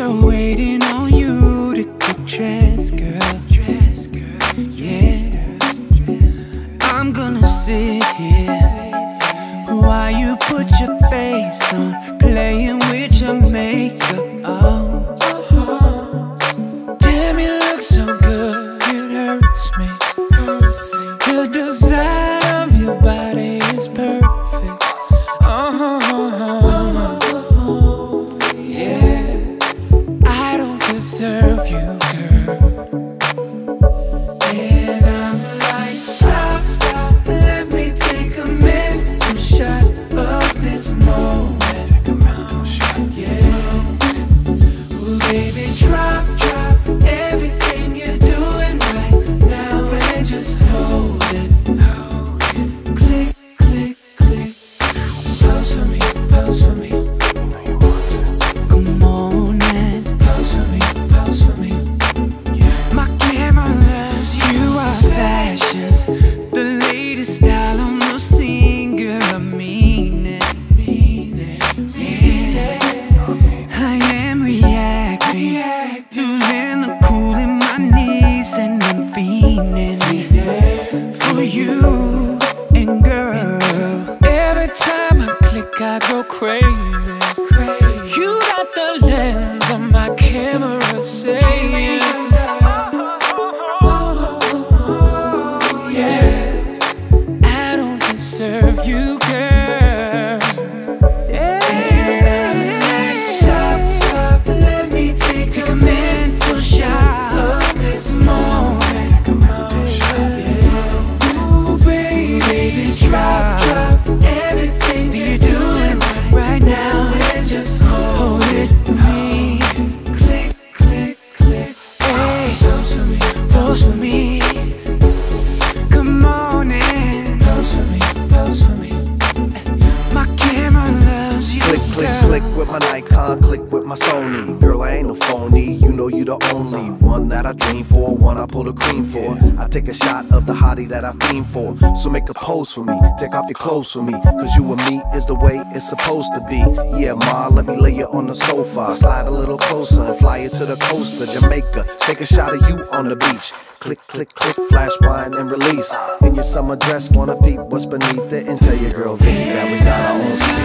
I'm waiting on you to get dressed, girl. Dress, girl. Yeah. I'm gonna sit here while you put your face on, playing. Pose I go crazy. crazy. You got the lens on my camera saying. Oh, yeah. I don't deserve you, girl. With my Nikon, click with my Sony. Girl, I ain't no phony. You know you the only one that I dream for, one I pull the cream for. I take a shot of the hottie that I fiend for. So make a pose for me, take off your clothes for me. Cause you and me is the way it's supposed to be. Yeah, ma, let me lay you on the sofa. Slide a little closer and fly you to the coast of Jamaica. Take a shot of you on the beach. Click, click, click, flash wine and release. In your summer dress, wanna peep what's beneath it and tell your girl V that we got our own